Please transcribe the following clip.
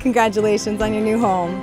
Congratulations on your new home.